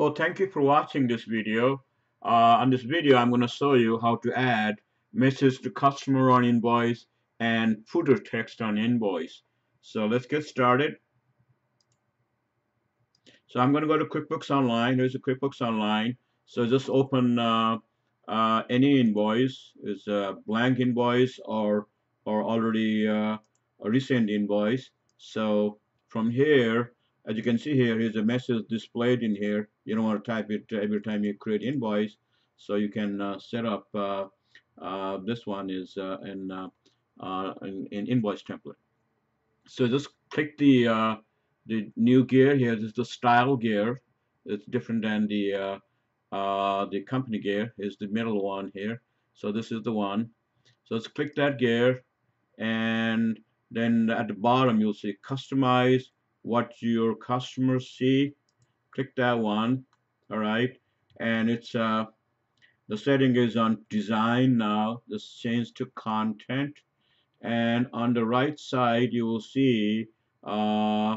Oh, thank you for watching this video. Uh, on this video, I'm going to show you how to add message to customer on invoice and footer text on invoice. So let's get started. So I'm going to go to QuickBooks Online. Here's a QuickBooks Online. So just open uh, uh, any invoice. It's a blank invoice or or already uh, a recent invoice. So from here, as you can see here, here's a message displayed in here. You don't want to type it every time you create invoice. So you can uh, set up uh, uh, this one is uh, in, uh, in invoice template. So just click the uh, the new gear here. This is the style gear. It's different than the the company gear. Is the middle one here. So this is the one. So let's click that gear and then at the bottom you'll see customize what your customers see click that one all right? And it's uh the setting is on design now this change to content. And on the right side you will see uh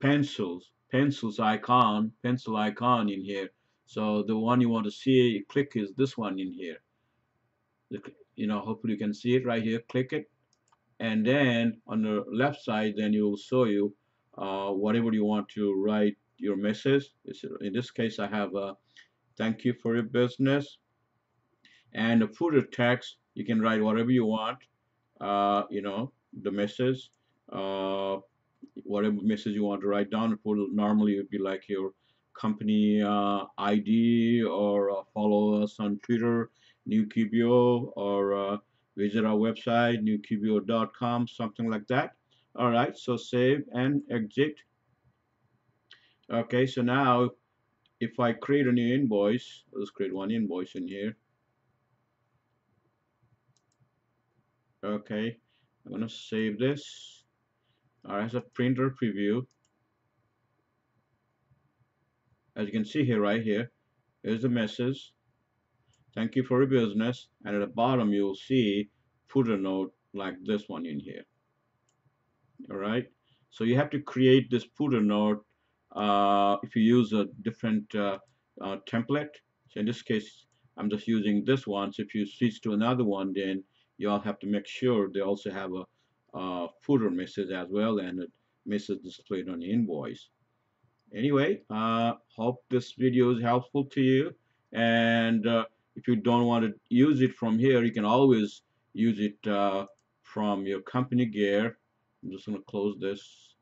pencils pencils icon pencil icon in here. So the one you want to see click is this one in here. You know hopefully you can see it right here click it. And then on the left side then you will show you uh, whatever you want to write your message. In this case I have a thank you for your business. And the footer text you can write whatever you want uh, you know the message uh, whatever message you want to write down. Normally it would be like your company uh, ID or uh, follow us on Twitter NewQBO or uh, visit our website newqbo.com something like that alright so save and exit. Okay so now if I create a new invoice let's create one invoice in here. Okay I'm gonna save this. Alright as a printer preview. As you can see here right here here is the message. Thank you for your business. And at the bottom you'll see footer note like this one in here all right? So you have to create this footer note uh, if you use a different uh, uh, template. So in this case I'm just using this one. So if you switch to another one then you all have to make sure they also have a, a footer message as well and a message displayed on the invoice. Anyway uh, hope this video is helpful to you. And uh, if you don't want to use it from here you can always use it uh, from your company gear I'm just going to close this.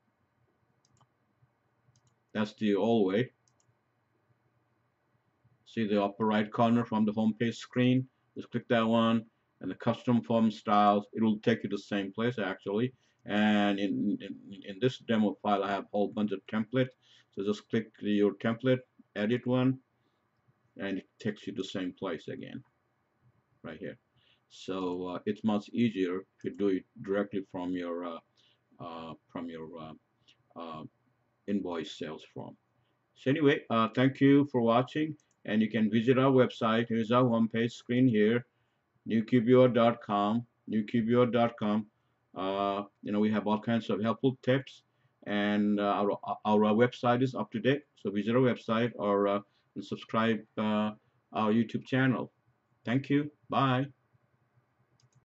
That's the all way see the upper right corner from the home page screen? Just click that one and the custom form styles it will take you to the same place actually. And in, in, in this demo file I have a whole bunch of templates. So just click your template edit one and it takes you to the same place again right here. So uh, it's much easier to do it directly from your uh, from your uh, uh, invoice sales form so anyway uh, thank you for watching and you can visit our website here's our homepage screen here newqbo.com newqbo.com you know we have all kinds of helpful tips and our, our website is up to date so visit our website or and subscribe uh, our YouTube channel. Thank you. Bye.